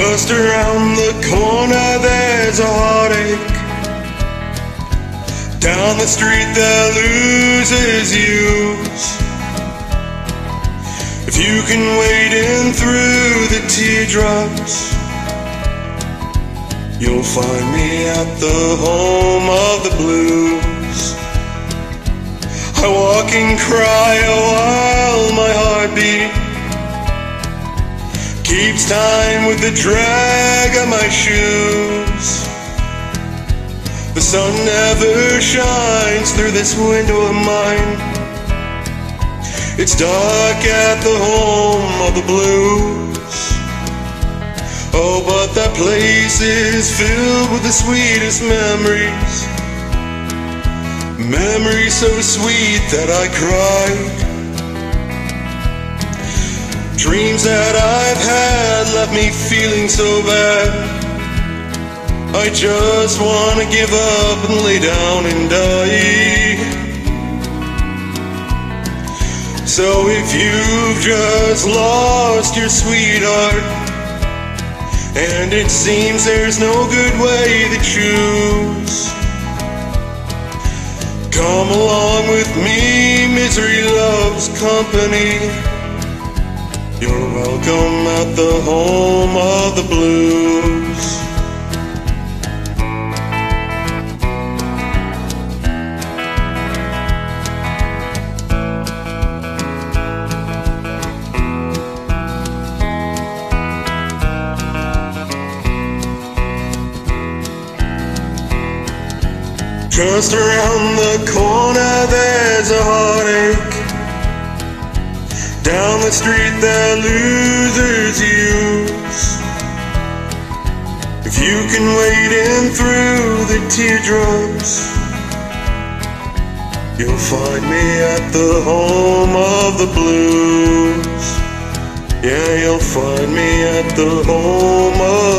Just around the corner there's a heartache. Down the street that loses use. If you can wade in through the teardrops You'll find me at the home of the blues. I walk and cry oh, while keeps time with the drag of my shoes. The sun never shines through this window of mine. It's dark at the home of the blues. Oh, but that place is filled with the sweetest memories. Memories so sweet that I cried. Dreams that had left me feeling so bad. I just wanna give up and lay down and die. So if you've just lost your sweetheart, and it seems there's no good way to choose, come along with me, misery loves company. You're welcome the home of the blues. Just around the corner the street that losers use. If you can wade in through the teardrops, you'll find me at the home of the blues. Yeah, you'll find me at the home of.